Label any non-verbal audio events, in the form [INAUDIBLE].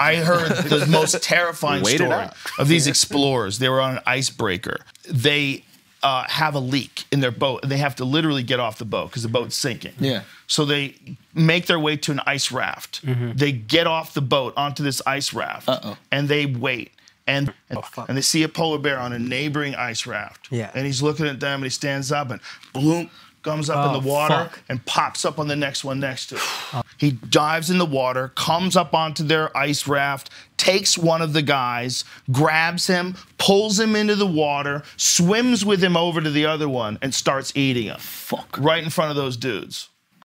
I heard the [LAUGHS] most terrifying Wait story of these explorers. They were on an icebreaker. They uh, have a leak in their boat, and they have to literally get off the boat because the boat's sinking. Yeah. So they make their way to an ice raft. Mm-hmm. They get off the boat onto this ice raft, Uh-oh. and they wait. And, Oh, and they see a polar bear on a neighboring ice raft. Yeah. And he's looking at them and he stands up and boom, comes up in Oh, the water fuck. and pops up on the next one next to it. [SIGHS] He dives in the water, comes up onto their ice raft, takes one of the guys, grabs him, pulls him into the water, swims with him over to the other one, and starts eating him. Fuck. Right in front of those dudes.